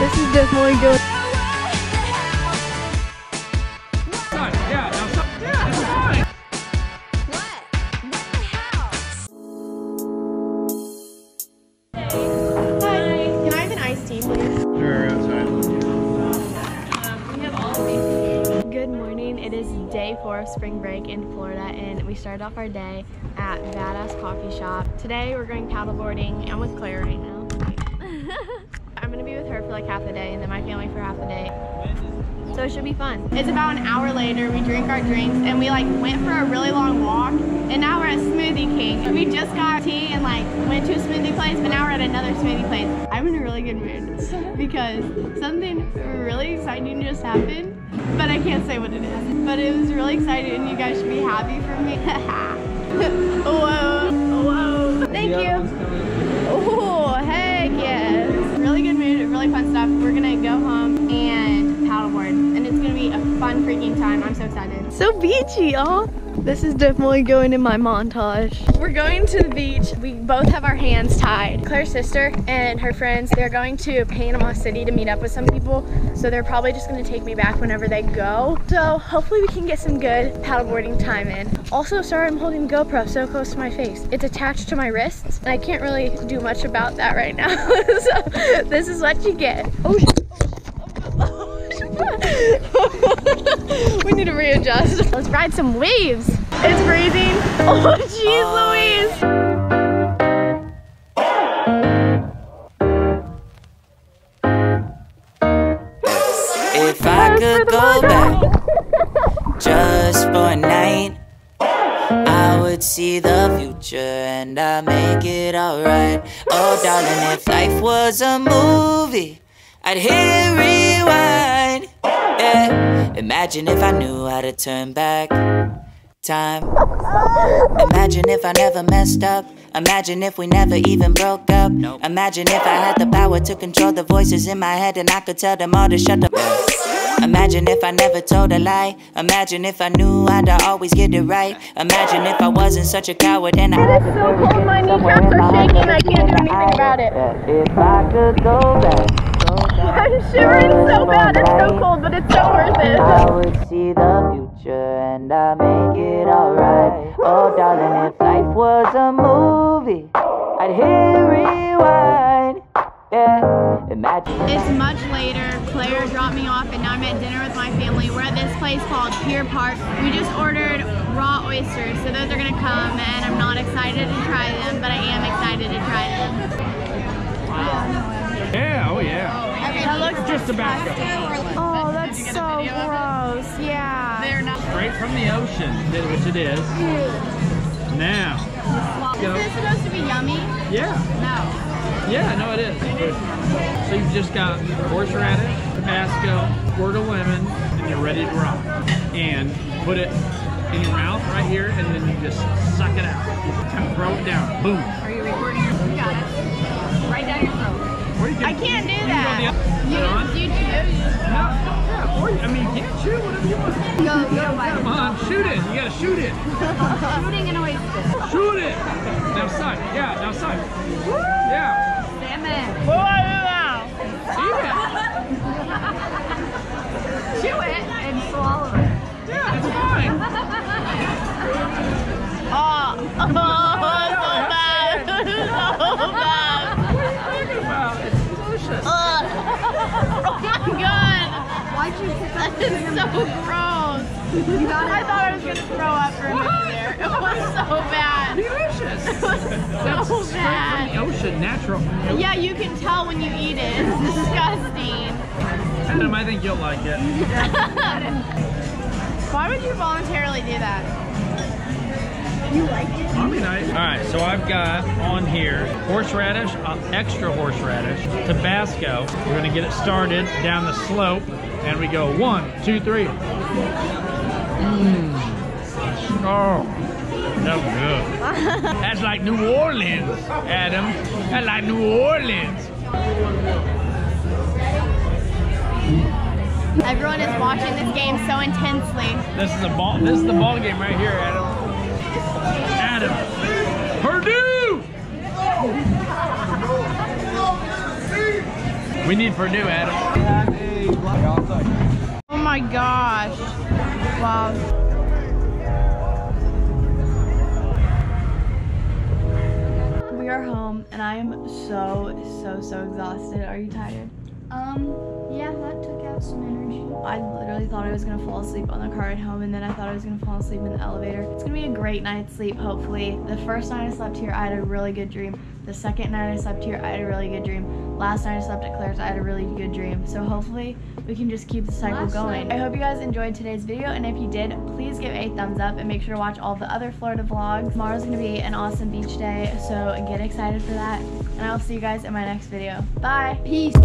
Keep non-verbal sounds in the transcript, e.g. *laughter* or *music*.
This is definitely good. Yeah, now stop. Yeah, it's fine. Hi, can I have an iced tea, please? Good morning. It is day four of spring break in Florida, and we started off our day at Badass Coffee Shop. Today we're going paddleboarding. I'm with Claire right now. *laughs* I'm gonna be with her for like half the day, and then my family for half the day. So it should be fun. It's about an hour later. We drink our drinks, and we like went for a really long walk, and now we're at Smoothie King. We just got tea and like went to a smoothie place, but now we're at another smoothie place. I'm in a really good mood *laughs* because something really exciting just happened, but I can't say what it is. But it was really exciting, and you guys should be happy for me. *laughs* whoa, whoa! Thank you. Excited. So beachy, y'all. This is definitely going in my montage. We're going to the beach. We both have our hands tied. Claire's sister and her friends, they're going to Panama City to meet up with some people. So they're probably just gonna take me back whenever they go. So hopefully we can get some good paddleboarding time in. Also, sorry I'm holding the GoPro so close to my face. It's attached to my wrists and I can't really do much about that right now. *laughs* so this is what you get. Oh, we need to readjust. Let's ride some waves. It's freezing. Oh, jeez Louise. If I could go back *laughs* just for a night, I would see the future and I'd make it alright. Oh, darling, if life was a movie, I'd hit rewind. Yeah. Imagine if I knew how to turn back time. Imagine if I never messed up. Imagine if we never even broke up. Imagine if I had the power to control the voices in my head and I could tell them all to shut up. Imagine if I never told a lie. Imagine if I knew I'd always get it right. Imagine if I wasn't such a coward and I. It is so cold. My kneecaps are shaking. I can't do anything about it. If I could go back, I'm shivering so bad. It's so cold, but it's so worth it. I would see the future and I make it alright. Oh, darling, if life was a movie, I'd hit rewind. Yeah, imagine. It's much later. Claire dropped me off, and now I'm at dinner with my family. We're at this place called Pier Park. We just ordered raw oysters, so those are gonna come, and I'm not excited to try them, but I am excited to try them. Yeah, oh yeah. That looks Just Tabasco. Oh, that's so gross. Yeah. They're not. Straight from the ocean, which it is. Now. Is Go. this supposed to be yummy? Yeah, No. yeah, no, it is. So you've just got horseradish, Tabasco, squirt of lemon, and you're ready to rock. And you put it in your mouth right here, and then you just suck it out. Kind of throw it down. Boom. Are you recording? You got it. Right down your throat. You can, I can't do you that. Can other, on. You, you choose. No, yeah, or, I mean, you can't shoot whatever you want. Go, go, Come on, shoot it. You gotta shoot it. *laughs* Shooting an oyster. Shoot it. Now suck. Yeah, now suck. Yeah. *laughs* is so gross. I thought I was gonna throw up for a minute there. It was so bad. Delicious. *laughs* It was That's so straight bad. from the ocean, natural. from the ocean. Yeah, you can tell when you eat it. It's disgusting. Adam, I think you'll like it. *laughs* Why would you voluntarily do that? You like it? I mean, I, all right, so I've got on here horseradish, uh, extra horseradish, Tabasco. We're gonna get it started down the slope, and we go one, two, three. Mmm. Oh, so good. *laughs* That's like New Orleans, Adam. That's like New Orleans. Everyone is watching this game so intensely. This is a ball. This is the ball game right here, Adam. Adam. Purdue. We need Purdue, Adam. Oh my gosh. Wow. We are home and I am so, so, so exhausted. Are you tired? Um, yeah, that took out some energy. I literally thought I was gonna fall asleep on the car at home and then I thought I was gonna fall asleep in the elevator. It's gonna be a great night's sleep, hopefully. The first night I slept here, I had a really good dream. The second night I slept here, I had a really good dream. Last night I slept at Claire's, I had a really good dream. So hopefully we can just keep the cycle Last going. night- I hope you guys enjoyed today's video and if you did, please give a thumbs up and make sure to watch all the other Florida vlogs. Tomorrow's gonna be an awesome beach day, so get excited for that. And I'll see you guys in my next video. Bye! Peace.